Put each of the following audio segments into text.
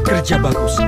Kerja bagus.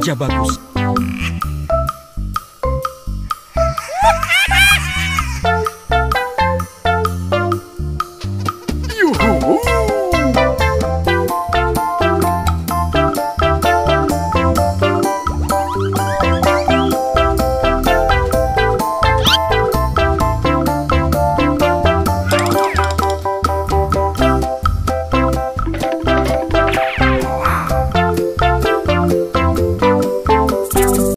Kerja bagus.